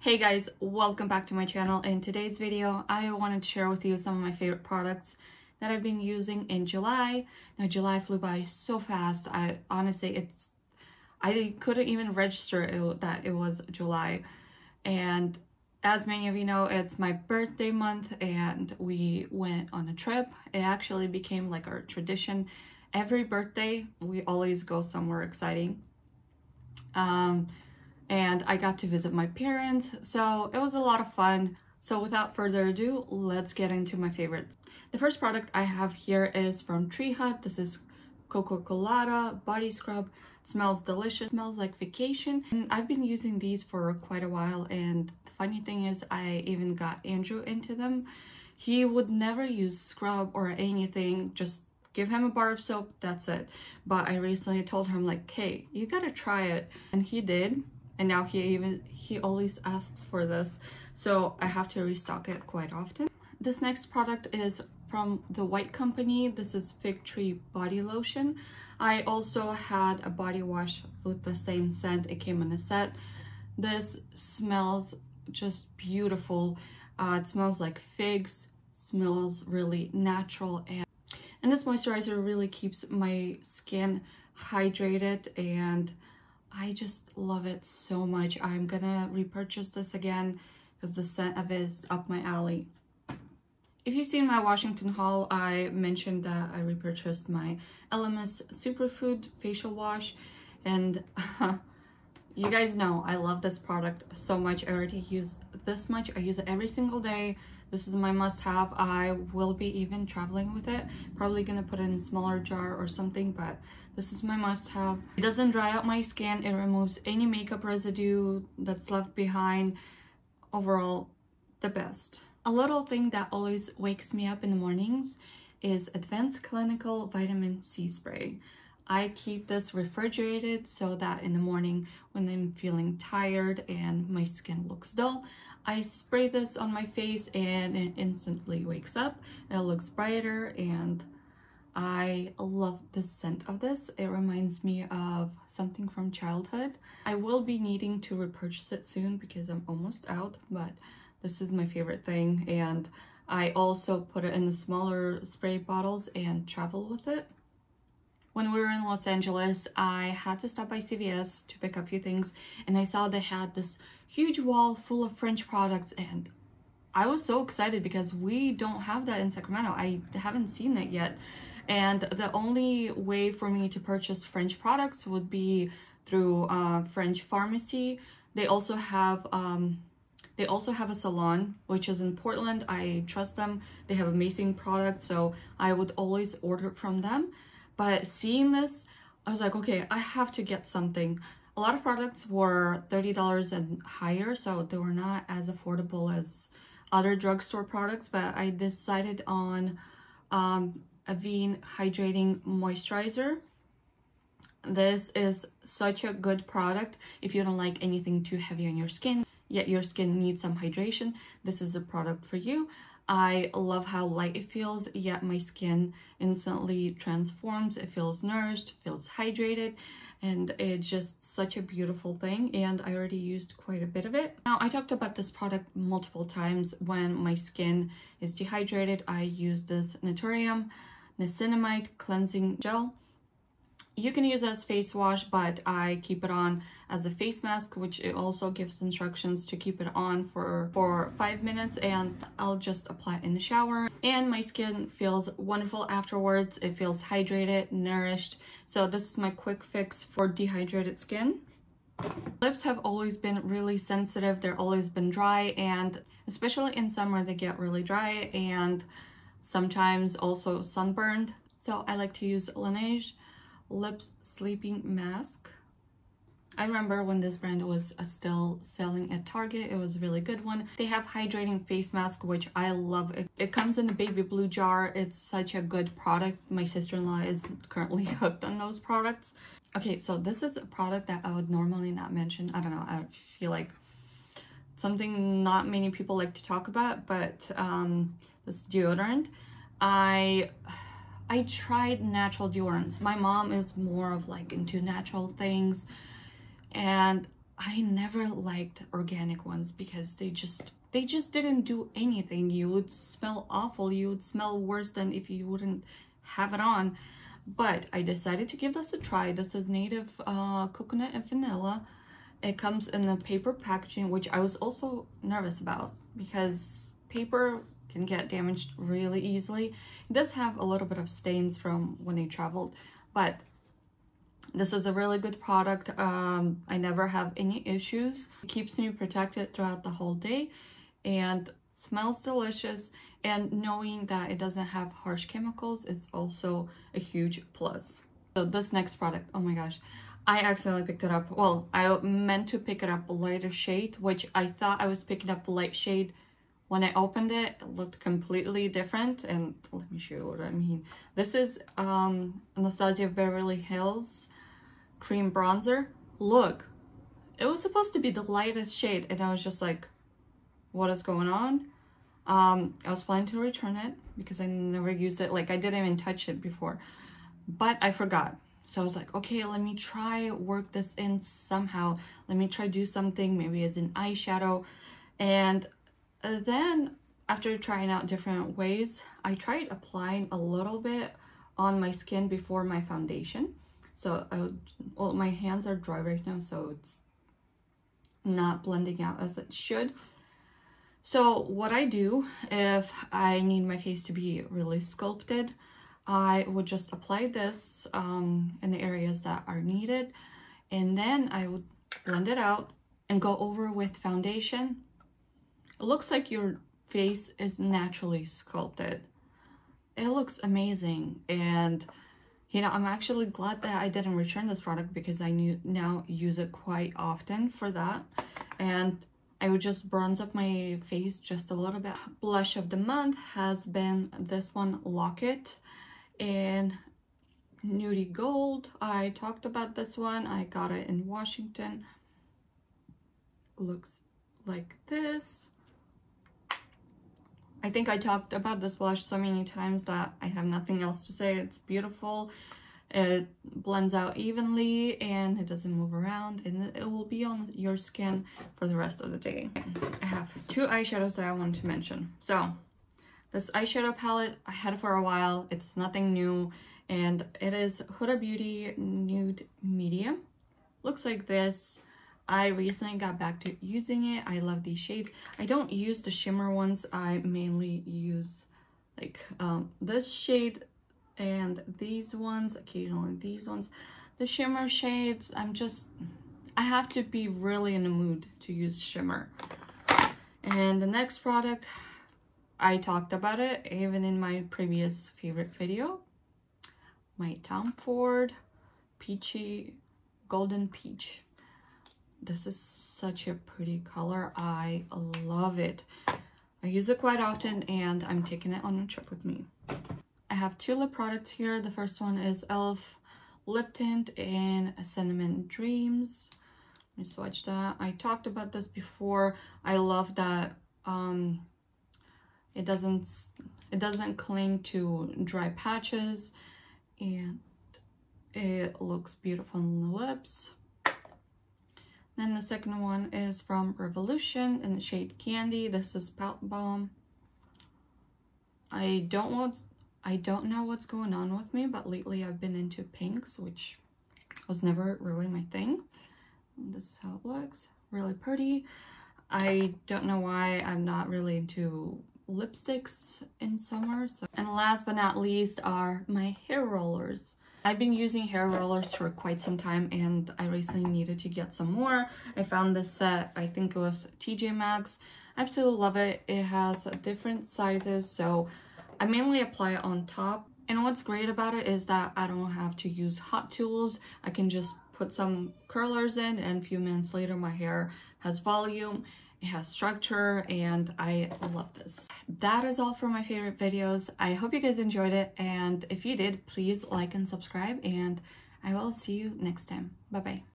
Hey guys, welcome back to my channel. In today's video, I wanted to share with you some of my favorite products that I've been using in July. Now, July flew by so fast. I honestly, it's, I couldn't even register it, that it was July. And as many of you know, it's my birthday month and we went on a trip. It actually became like our tradition. Every birthday, we always go somewhere exciting. Um, and I got to visit my parents, so it was a lot of fun. So without further ado, let's get into my favorites. The first product I have here is from Tree Hut. This is Coco Colada Body Scrub. It smells delicious, it smells like vacation. And I've been using these for quite a while and the funny thing is I even got Andrew into them. He would never use scrub or anything, just give him a bar of soap, that's it. But I recently told him like, hey, you gotta try it. And he did and now he even he always asks for this so I have to restock it quite often. This next product is from the White Company. This is Fig Tree Body Lotion. I also had a body wash with the same scent. It came in a set. This smells just beautiful. Uh, it smells like figs, smells really natural and and this moisturizer really keeps my skin hydrated and I just love it so much. I'm gonna repurchase this again because the scent of it is up my alley. If you've seen my Washington haul, I mentioned that I repurchased my Elemis Superfood Facial Wash and you guys know I love this product so much. I already use this much. I use it every single day. This is my must-have. I will be even traveling with it. Probably gonna put it in a smaller jar or something, but this is my must-have. It doesn't dry out my skin. It removes any makeup residue that's left behind. Overall, the best. A little thing that always wakes me up in the mornings is Advanced Clinical Vitamin C Spray. I keep this refrigerated so that in the morning when I'm feeling tired and my skin looks dull, I spray this on my face and it instantly wakes up. It looks brighter and I love the scent of this. It reminds me of something from childhood. I will be needing to repurchase it soon because I'm almost out, but this is my favorite thing. And I also put it in the smaller spray bottles and travel with it. When we were in Los Angeles, I had to stop by CVS to pick up a few things and I saw they had this huge wall full of French products and I was so excited because we don't have that in Sacramento. I haven't seen it yet. And the only way for me to purchase French products would be through uh, French pharmacy. They also have um, they also have a salon, which is in Portland. I trust them. They have amazing products, so I would always order from them. But seeing this, I was like, okay, I have to get something. A lot of products were $30 and higher, so they were not as affordable as other drugstore products, but I decided on um, Avène Hydrating Moisturizer. This is such a good product if you don't like anything too heavy on your skin, yet your skin needs some hydration. This is a product for you. I love how light it feels, yet my skin instantly transforms. It feels nourished, feels hydrated, and it's just such a beautiful thing and I already used quite a bit of it. Now I talked about this product multiple times when my skin is dehydrated. I use this Naturium Niacinamide Cleansing Gel you can use as face wash, but I keep it on as a face mask, which it also gives instructions to keep it on for, for five minutes and I'll just apply it in the shower. And my skin feels wonderful afterwards. It feels hydrated, nourished. So this is my quick fix for dehydrated skin. Lips have always been really sensitive. They're always been dry and especially in summer, they get really dry and sometimes also sunburned. So I like to use Laneige lip sleeping mask. I remember when this brand was uh, still selling at Target. It was a really good one. They have hydrating face mask, which I love. It, it comes in a baby blue jar. It's such a good product. My sister-in-law is currently hooked on those products. Okay, so this is a product that I would normally not mention. I don't know. I feel like something not many people like to talk about, but um, this deodorant. I I tried natural deodorants. My mom is more of like into natural things and I never liked organic ones because they just they just didn't do anything. You would smell awful. You would smell worse than if you wouldn't have it on. But I decided to give this a try. This is native uh, coconut and vanilla. It comes in the paper packaging, which I was also nervous about because paper can get damaged really easily. It does have a little bit of stains from when I traveled, but this is a really good product. Um, I never have any issues. It keeps me protected throughout the whole day and smells delicious. And knowing that it doesn't have harsh chemicals is also a huge plus. So this next product, oh my gosh, I accidentally picked it up. Well, I meant to pick it up a lighter shade, which I thought I was picking up light shade. When I opened it, it looked completely different. And let me show you what I mean. This is um, Anastasia Beverly Hills cream bronzer. Look, it was supposed to be the lightest shade. And I was just like, what is going on? Um, I was planning to return it because I never used it. Like I didn't even touch it before, but I forgot. So I was like, okay, let me try work this in somehow. Let me try do something maybe as an eyeshadow. And then after trying out different ways, I tried applying a little bit on my skin before my foundation. So I well, my hands are dry right now, so it's not blending out as it should. So what I do if I need my face to be really sculpted, I would just apply this um, in the areas that are needed. And then I would blend it out and go over with foundation. It looks like your face is naturally sculpted. It looks amazing. And, you know, I'm actually glad that I didn't return this product because I knew now use it quite often for that. And I would just bronze up my face just a little bit. Blush of the month has been this one, Lock-It, in Nudie Gold. I talked about this one. I got it in Washington. Looks like this. I think I talked about this blush so many times that I have nothing else to say. It's beautiful. It blends out evenly and it doesn't move around and it will be on your skin for the rest of the day. I have two eyeshadows that I want to mention. So this eyeshadow palette, I had for a while. It's nothing new and it is Huda Beauty Nude Medium. Looks like this. I recently got back to using it. I love these shades. I don't use the shimmer ones. I mainly use like um, this shade and these ones, occasionally these ones. The shimmer shades, I'm just, I have to be really in the mood to use shimmer. And the next product, I talked about it even in my previous favorite video. My Tom Ford Peachy Golden Peach. This is such a pretty color. I love it. I use it quite often and I'm taking it on a trip with me. I have two lip products here. The first one is e.l.f. Lip Tint in Cinnamon Dreams. Let me swatch that. I talked about this before. I love that um, it doesn't it doesn't cling to dry patches and it looks beautiful on the lips. Then the second one is from Revolution in the shade Candy. This is Pout Bomb. I don't want I don't know what's going on with me, but lately I've been into pinks, which was never really my thing. This is how it looks. Really pretty. I don't know why I'm not really into lipsticks in summer. So. And last but not least are my hair rollers. I've been using hair rollers for quite some time and I recently needed to get some more. I found this set, I think it was TJ Maxx. I absolutely love it. It has different sizes, so I mainly apply it on top. And what's great about it is that I don't have to use hot tools. I can just put some curlers in and a few minutes later my hair has volume, it has structure, and I love this. That is all for my favorite videos. I hope you guys enjoyed it, and if you did, please like and subscribe, and I will see you next time. Bye-bye.